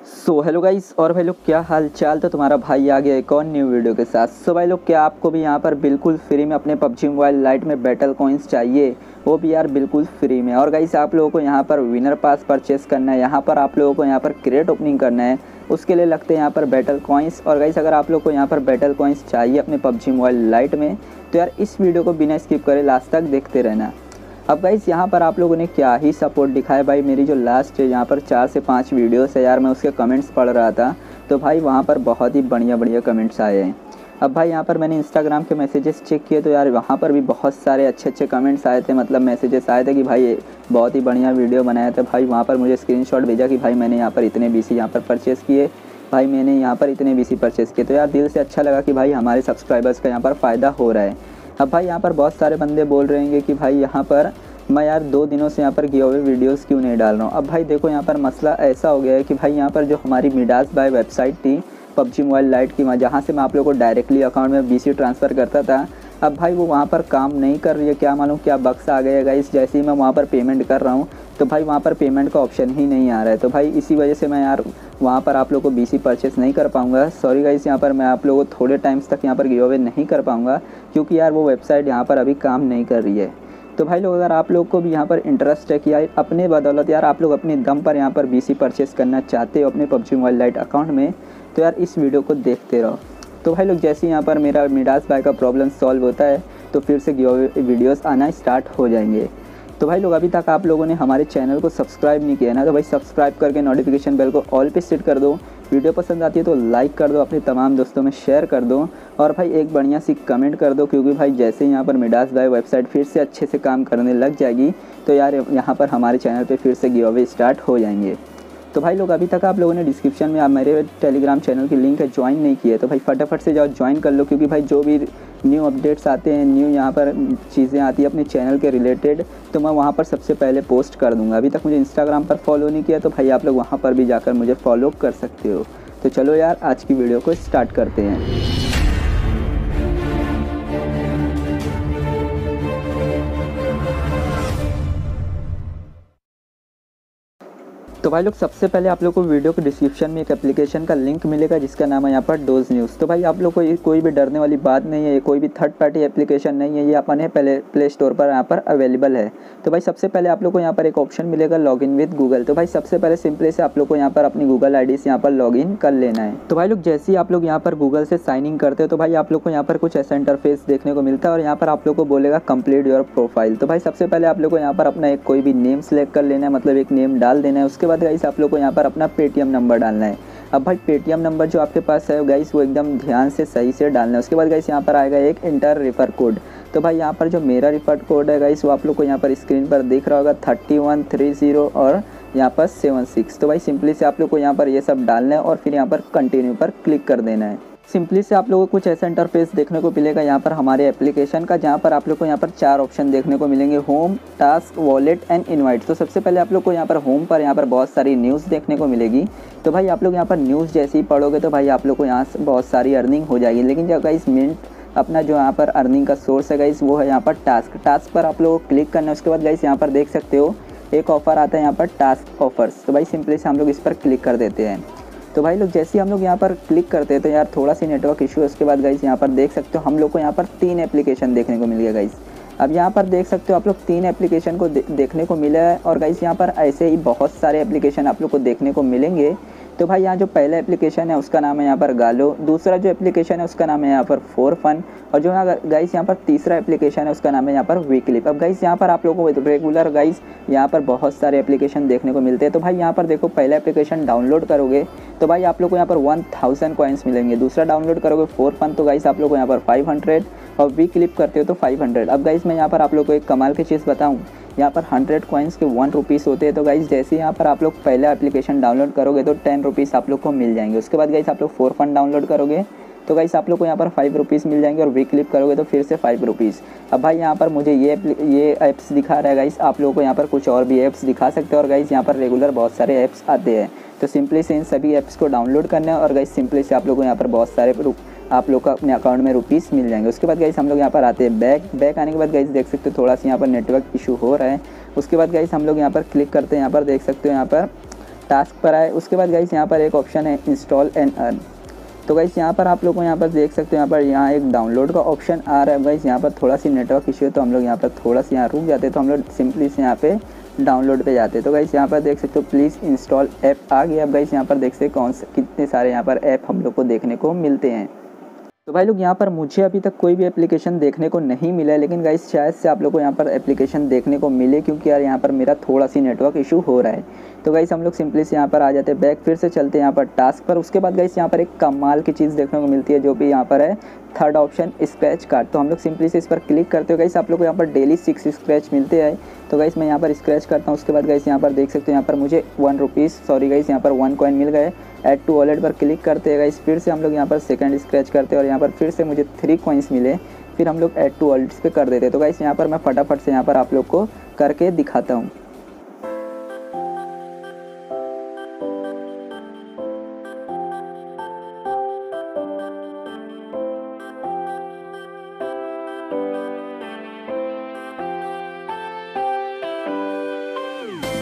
So hello guys और भाई लोग क्या हाल चाल तो तुम्हारा भाई आ गया एक और न्यू वीडियो के साथ। सो so, भाई लोग क्या आपको भी यहाँ पर बिल्कुल फ्री में अपने पबजी मोबाइल लाइट में बैटल कॉइन्स चाहिए? वो भी यार बिल्कुल फ्री में। और गाइस आप लोगों को यहाँ पर विनर पास परचेस करना है। यहाँ पर आप लोगों को यहाँ पर क्रेट ओपनिंग करना है। उसके लिए लगते हैं यहाँ पर बैटल कॉइन्स और गाइस अगर आप लोग को यहाँ पर बैटल कॉइन्स चाहिए अपने पबजी मोबाइल लाइट में तो यार इस वीडियो को बिना स्किप करे लास्ट तक देखते रहना। अब गाइस यहाँ पर आप लोगों ने क्या ही सपोर्ट दिखाया भाई? मेरी जो लास्ट है, यहाँ पर चार से पाँच वीडियोस है यार, मैं उसके कमेंट्स पढ़ रहा था। तो भाई, वहाँ पर बहुत ही बढ़िया बढ़िया कमेंट्स आए हैं। अब भाई, यहाँ पर मैंने इंस्टाग्राम के मैसेजेस चेक किए तो यार वहाँ पर भी बहुत सारे अच्छे अच्छे कमेंट्स आए थे। मतलब मैसेजेस आए थे कि भाई बहुत ही बढ़िया वीडियो बनाया था। भाई, वहाँ पर मुझे स्क्रीन भेजा कि भाई, मैंने यहाँ पर इतने बी यहाँ पर परचेज़ किए। भाई, मैंने यहाँ पर इतने बी परचेज़ किए। तो यार दिल से अच्छा लगा कि भाई, हमारे सब्सक्राइबर्स का यहाँ पर फ़ायदा हो रहा है। अब भाई यहाँ पर बहुत सारे बंदे बोल रहे हैं कि भाई यहाँ पर मैं यार दो दिनों से यहाँ पर गिव अवे वीडियोस क्यों नहीं डाल रहा हूँ? अब भाई देखो यहाँ पर मसला ऐसा हो गया है कि भाई यहाँ पर जो हमारी मिडास बाय वेबसाइट थी, पबजी मोबाइल लाइट की, वहाँ जहाँ से मैं आप लोगों को डायरेक्टली अकाउंट में बीसी ट्रांसफ़र करता था, अब भाई वो वहाँ पर काम नहीं कर रही है। क्या मालूम क्या बक्स आ गया इस जैसे ही मैं वहाँ पर पेमेंट कर रहा हूँ तो भाई वहाँ पर पेमेंट का ऑप्शन ही नहीं आ रहा है। तो भाई इसी वजह से मैं यार वहाँ पर आप लोग को BC परचेस नहीं कर पाऊँगा। सॉरी गाइस यहाँ पर मैं आप लोगों को थोड़े टाइम्स तक यहाँ पर गिव अवे नहीं कर पाऊँगा, क्योंकि यार वो वेबसाइट यहाँ पर अभी काम नहीं कर रही है। तो भाई लोग, अगर आप लोग को भी यहाँ पर इंटरेस्ट है कि यार अपने बदौलत यार आप लोग अपने दम पर यहाँ पर BC परचेस करना चाहते हो अपने पबजी मोबाइल लाइट अकाउंट में तो यार इस वीडियो को देखते रहो। तो भाई लोग, जैसे यहाँ पर मेरा मिडास बाय का प्रॉब्लम सॉल्व होता है तो फिर से वीडियोस आना स्टार्ट हो जाएँगे। तो भाई लोग, अभी तक आप लोगों ने हमारे चैनल को सब्सक्राइब नहीं किया ना तो भाई सब्सक्राइब करके नोटिफिकेशन बेल को ऑल पे सेट कर दो। वीडियो पसंद आती है तो लाइक कर दो, अपने तमाम दोस्तों में शेयर कर दो। और भाई एक बढ़िया सी कमेंट कर दो, क्योंकि भाई जैसे यहाँ पर मिडास भाई वेबसाइट फिर से अच्छे से काम करने लग जाएगी तो यार यहाँ पर हमारे चैनल पर फिर से गिव अवे स्टार्ट हो जाएँगे। तो भाई लोग, अभी तक आप लोगों ने डिस्क्रिप्शन में, आप मेरे टेलीग्राम चैनल की लिंक है ज्वाइन नहीं किया तो भाई फटाफट से जाओ ज्वाइन कर लो, क्योंकि भाई जो भी न्यू अपडेट्स आते हैं न्यू यहाँ पर चीज़ें आती है अपने चैनल के रिलेटेड तो मैं वहाँ पर सबसे पहले पोस्ट कर दूँगा। अभी तक मुझे इंस्टाग्राम पर फॉलो नहीं किया तो भाई आप लोग वहाँ पर भी जाकर मुझे फॉलो कर सकते हो। तो चलो यार, आज की वीडियो को स्टार्ट करते हैं। तो भाई लोग, सबसे पहले आप लोग को वीडियो के डिस्क्रिप्शन में एक एप्लीकेशन का लिंक मिलेगा, जिसका नाम है यहाँ पर डोज न्यूज़ तो भाई, आप लोग को कोई भी डरने वाली बात नहीं है कोई भी थर्ड पार्टी एप्लीकेशन नहीं है, ये अपन पहले प्ले स्टोर पर यहाँ पर अवेलेबल है। तो भाई, सबसे पहले आप लोग को यहाँ पर एक ऑप्शन मिलेगा लॉग इन विद गूगल तो भाई, सबसे पहले सिंपली से आप लोग को यहाँ पर अपनी गूगल आईडी से यहाँ पर लॉग इन कर लेना है। तो भाई लोग, जैसे ही आप लोग यहाँ पर गूगल से साइन इन करते हो तो भाई, आप लोग को यहाँ पर कुछ ऐसा इंटरफेस देखने को मिलता है और यहाँ पर आप लोग को बोलेगा कंप्लीट योर प्रोफ़ाइल तो भाई, सबसे पहले आप लोग को यहाँ पर अपना एक कोई भी नेम सेलेक्ट कर लेना है मतलब एक नेम डाल देना है, उसके बाद गाइस आप लोग को यहाँ पर अपना पेटीएम नंबर डालना है। अब भाई पेटीएम नंबर जो आपके पास है गाइस वो एकदम ध्यान से सही से डालना है। उसके बाद गाइस यहाँ पर आएगा एक इंटर रिफर कोड तो भाई, यहाँ पर जो मेरा रिफर कोड है गाइस वो आप लोग को यहाँ पर स्क्रीन पर देख रहा होगा थर्टी वन थ्री ज़ीरो और यहाँ पर सेवन सिक्स तो भाई सिंपली से आप लोग को यहाँ पर ये सब डालना है और फिर यहाँ पर कंटिन्यू पर क्लिक कर देना है। सिंपली से आप लोगों को कुछ ऐसा इंटरफेस देखने को मिलेगा यहाँ पर हमारे एप्लीकेशन का, जहाँ पर आप लोग को यहाँ पर चार ऑप्शन देखने को मिलेंगे home task wallet and invite तो सबसे पहले आप लोग को यहाँ पर होम पर यहाँ पर बहुत सारी न्यूज़ देखने को मिलेगी। तो भाई आप लोग यहाँ पर न्यूज़ जैसे ही पढ़ोगे तो भाई आप लोग को यहाँ से बहुत सारी अर्निंग हो जाएगी। लेकिन जब इस मिनट अपना जो यहाँ पर अर्निंग का सोर्स है गाइस वो है यहाँ पर टास्क टास्क पर आप लोग को क्लिक करना है, उसके बाद गाइस यहाँ पर देख सकते हो, एक ऑफ़र आता है यहाँ पर टास्क ऑफर्स तो भाई सिंपली से हम लोग इस पर क्लिक कर देते हैं। तो भाई लोग जैसे ही हम लोग यहाँ पर क्लिक करते हैं तो यार थोड़ा सी नेटवर्क इशू है उसके बाद गाइस यहाँ पर देख सकते हो हम लोग को यहाँ पर तीन एप्लीकेशन देखने को मिल गया गाइस अब यहाँ पर देख सकते हो आप लोग तीन एप्लीकेशन को दे, देखने को मिला है और गाइस यहाँ पर ऐसे ही बहुत सारे एप्लीकेशन आप लोग को देखने को मिलेंगे। तो भाई यहाँ जो पहला एप्लीकेशन है उसका नाम है यहाँ पर गालो दूसरा जो एप्लीकेशन है उसका नाम है यहाँ पर फोर फन और जो यहाँ गाइस यहाँ पर तीसरा एप्लीकेशन है उसका नाम है यहाँ पर वीकलिप अब गाइस यहाँ पर आप लोगों को रेगुलर गाइस यहाँ पर बहुत सारे एप्लीकेशन देखने को मिलते हैं तो भाई यहाँ पर देखो पहला एप्लीकेशन डाउनलोड करोगे तो भाई आप लोग को यहाँ पर वन थाउज़ेंड कॉइन्स मिलेंगे दूसरा डाउनलोड करोगे फोर फन तो गाइस आप लोग को यहाँ पर फाइव हंड्रेड और वी क्लिप करते हो तो फाइव हंड्रेड अब गाइस मैं यहाँ पर आप लोग को एक कमाल की चीज़ बताऊँ यहाँ पर हंड्रेड कॉइन्स के वन रुपीज़ होते हैं। तो गाइज़ जैसे यहाँ पर आप लोग पहले एप्लीकेशन डाउनलोड करोगे तो टेन रुपीज़ आप लोग को मिल जाएँगे। उसके बाद गाइज़ आप लोग फोर फंड डाउनलोड करोगे तो गाइस आप लोग को यहाँ पर फाइव रुपीज़ मिल जाएँगे और वी क्लिप करोगे तो फिर से फाइव रुपीज़ अब भाई, यहाँ पर मुझे ये ये ऐप्स दिखा रहा है गाइस आप लोगों को यहाँ पर कुछ और भी ऐप्स दिखा सकते हैं और गाइस यहाँ पर रेगुलर बहुत सारे ऐप्स आते हैं। तो सिंपली से इन सभी ऐप्स को डाउनलोड करना है और गाइस सिंपली से आप लोग को यहाँ पर बहुत सारे आप लोग का अपने अकाउंट में रुपीस मिल जाएँगे उसके बाद गाइस हम लोग यहाँ पर आते हैं बैक बैक आने के बाद गाइस देख सकते हो थोड़ा सा यहाँ पर नेटवर्क इशू हो रहा है उसके बाद गाइस हम लोग यहाँ पर क्लिक करते हैं यहाँ पर देख सकते हो यहाँ पर टास्क पर आए उसके बाद गाइस यहाँ पर एक ऑप्शन है इंस्टॉल एंड अर्न तो गाइस यहाँ पर आप लोग को यहाँ पर देख सकते हो यहाँ पर यहाँ एक डाउनलोड का ऑप्शन आ रहा है गाइस यहाँ पर थोड़ा सी नेटवर्क इशू है तो हम लोग यहाँ पर थोड़ा सा यहाँ रुक जाते हैं तो हम लोग सिंपली से यहाँ पे डाउनलोड पे जाते हैं तो गाइस यहाँ पर देख सकते हो प्लीज़ इंस्टॉल ऐप आ गया अब गाइस यहाँ पर देख सकते कौन से कितने सारे यहाँ पर ऐप हम लोग को देखने को मिलते हैं तो भाई लोग, यहाँ पर मुझे अभी तक कोई भी एप्लीकेशन देखने को नहीं मिला है, लेकिन गाइस शायद से आप लोग को यहाँ पर एप्लीकेशन देखने को मिले, क्योंकि यार यहाँ पर मेरा थोड़ा सी नेटवर्क इशू हो रहा है। तो गाइस हम लोग सिंपली से यहाँ पर आ जाते हैं बैक फिर से चलते हैं यहाँ पर टास्क पर। उसके बाद गाइस यहाँ पर एक कमाल की चीज़ देखने को मिलती है, जो भी यहाँ पर है थर्ड ऑप्शन स्क्रैच कार्ड तो हम लोग सिंपली से इस पर क्लिक करते हो गाइस आप लोग को यहाँ पर डेली सिक्स स्क्रैच मिलते हैं। तो गाइस मैं यहाँ पर स्क्रैच करता हूँ, उसके बाद गाइस यहाँ पर देख सकते हो, यहाँ पर मुझे वन रुपीज़ सॉरी गाइस यहाँ पर वन कॉइन मिल गए। ऐड टू वॉलेट पर क्लिक करते हैं गाइस फिर से हम लोग यहाँ पर सेकंड स्क्रैच करते हैं और यहाँ पर फिर से मुझे थ्री कॉइन्स मिले। फिर हम लोग ऐड टू वॉलेट्स पे कर देते हैं। तो गाइस यहाँ पर मैं फटाफट से यहाँ पर आप लोग को करके दिखाता हूँ।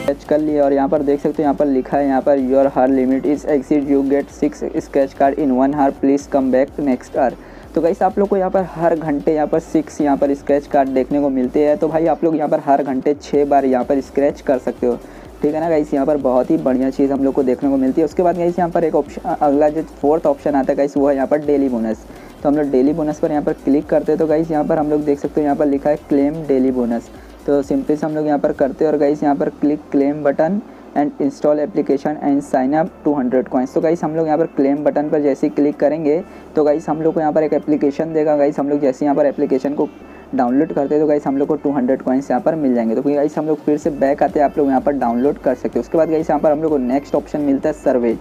स्केच कर लिया और यहाँ पर देख सकते हो यहाँ पर लिखा है यहाँ पर your hour limit is exceed you get six scratch card in one hour please come back next hour तो गाइस आप लोग को यहाँ पर हर घंटे यहाँ पर सिक्स यहाँ पर स्क्रैच कार्ड देखने को मिलते हैं तो भाई आप लोग यहाँ पर हर घंटे छः बार यहाँ पर स्क्रैच कर सकते हो ठीक है ना गाइस यहाँ पर बहुत ही बढ़िया चीज़ हम लोग को देखने को मिलती है उसके बाद गाइस यहाँ पर एक ऑप्शन अगला जो फोर्थ ऑप्शन आता है गाइस वो है यहाँ पर डेली बोनस तो हम लोग डेली बोनस पर यहाँ पर क्लिक करते हैं तो गाइस यहाँ पर हम लोग देख सकते हो यहाँ पर लिखा है क्लेम डेली बोनस तो सिंपली से हम लोग यहाँ पर करते हैं और गाइस यहाँ पर click claim button and install application and sign up two hundred coins तो गाइस हम लोग यहाँ पर क्लेम बटन पर जैसे ही क्लिक करेंगे तो गाइस हम लोग को यहाँ पर एक एप्लीकेशन देगा गाइस हम लोग जैसे यहाँ पर एप्लीकेशन को डाउनलोड करते हैं तो गाइस हम लोग को टू हंड्रेड कॉइन्स यहाँ पर मिल जाएँगे तो गाइस हम लोग फिर से बैक आते हैं आप लोग यहाँ पर डाउनलोड कर सकते हैं उसके बाद गाइस यहाँ पर हम लोग को नेक्स्ट ऑप्शन मिलता है सर्वे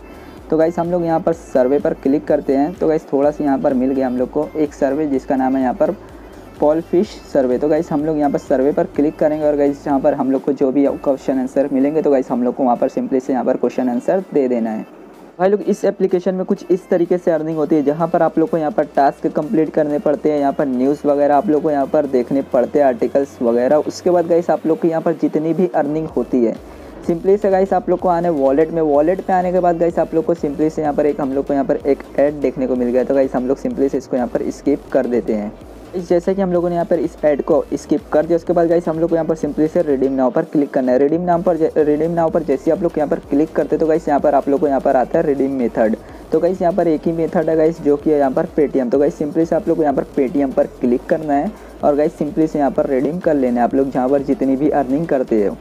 तो गाइस हम लोग यहाँ पर सर्वे पर क्लिक करते हैं तो गाइस थोड़ा सा यहाँ पर मिल गया हम लोग को एक सर्वे जिसका नाम है यहाँ पर पॉल फ़िश सर्वे तो गाइस हम लोग यहाँ पर सर्वे पर क्लिक करेंगे और गाइस यहाँ पर हम लोग को जो भी क्वेश्चन आंसर मिलेंगे तो गाइस हम लोग को वहाँ पर सिंपली से यहाँ पर क्वेश्चन आंसर दे देना है। भाई लोग, इस एप्लीकेशन में कुछ इस तरीके से अर्निंग होती है, जहाँ पर आप लोग को यहाँ पर टास्क कंप्लीट करने पड़ते हैं, यहाँ पर न्यूज़ वगैरह आप लोग को यहाँ पर देखने पड़ते हैं आर्टिकल्स वगैरह। उसके बाद गाइस आप लोग को यहाँ पर जितनी भी अर्निंग होती है सिंपली से गाइस आप लोग को आने वॉलेट में। वॉलेट पे आने के बाद गाइस आप लोग को सिंपली से यहाँ पर एक, हम लोग को यहाँ पर एक ऐड देखने को मिल गया तो गाइस हम लोग सिंपली से इसको यहाँ पर स्किप कर देते हैं। जैसे कि हम लोगों ने यहाँ पर इस ऐड को स्किप कर दिया, उसके बाद गाइस हम लोग को यहाँ पर सिंपली से रिडीम नाव पर क्लिक करना है। रिडीम नाम पर रिडीम नाव पर जैसे आप लोग यहाँ पर क्लिक करते तो गाइस यहाँ पर आप लोग को यहाँ पर आता है रिडीम मेथड तो गाइस यहाँ पर एक ही मेथड है गाइस जो कि है यहाँ पर पेटीएम तो गाइस सिंपली से आप लोग को यहाँ पर पेटीएम पर क्लिक करना है और गाइस सिंपली से यहाँ पर रिडीम कर लेना है। आप लोग जहाँ पर जितनी भी अर्निंग करते हो।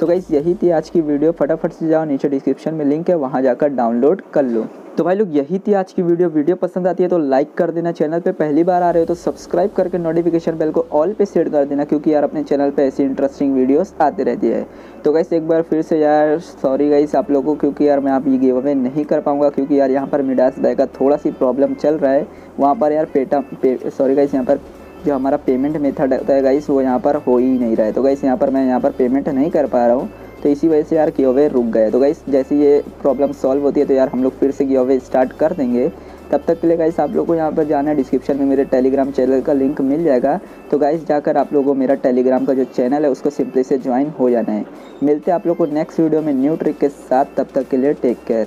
तो गाइस यही थी आज की वीडियो फटाफट से जाओ, नीचे डिस्क्रिप्शन में लिंक है, वहाँ जाकर डाउनलोड कर लो। तो भाई लोग यही थी आज की वीडियो। वीडियो पसंद आती है तो लाइक कर देना। चैनल पे पहली बार आ रहे हो तो सब्सक्राइब करके नोटिफिकेशन बेल को ऑल पे सेट कर देना क्योंकि यार अपने चैनल पे ऐसी इंटरेस्टिंग वीडियोस आते रहती है। तो गाइस एक बार फिर से यार सॉरी गाइस आप लोगों को क्योंकि यार मैं आप ये गिव अवे नहीं कर पाऊँगा क्योंकि यार यहाँ पर मिडास बाय का थोड़ा सी प्रॉब्लम चल रहा है। वहाँ पर यार पेटा पे, सॉरी गाइस यहाँ पर जो हमारा पेमेंट मेथड होता है गाइस वो यहाँ पर हो ही नहीं रहा है। तो गाइस यहाँ पर मैं यहाँ पर पेमेंट नहीं कर पा रहा हूँ। तो इसी वजह से यार गिव रुक गए। तो गाइस जैसे ये प्रॉब्लम सॉल्व होती है तो यार हम लोग फिर से गिव स्टार्ट कर देंगे। तब तक के लिए गाइस आप लोग को यहाँ पर जाना है। डिस्क्रिप्शन में मेरे टेलीग्राम चैनल का लिंक मिल जाएगा। तो गाइस जाकर आप लोगों को मेरा टेलीग्राम का जो चैनल है, उसको सिंपली से ज्वाइन हो जाना है। मिलते हैं आप लोग को नेक्स्ट वीडियो में न्यू ट्रिक के साथ। तब तक के लिए टेक केयर